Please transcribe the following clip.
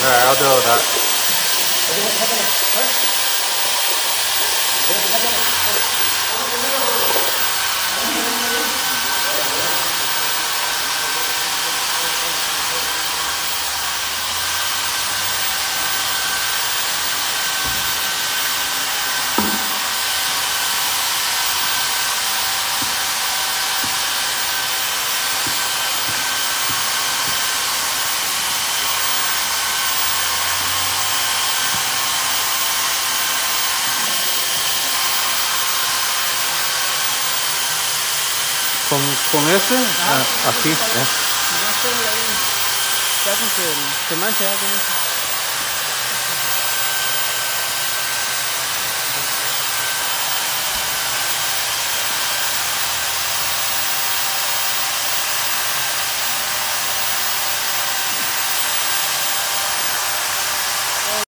Alright, I'll deal with that. Con, con este, ah, así. Ya con que el- se mancha ya con eso.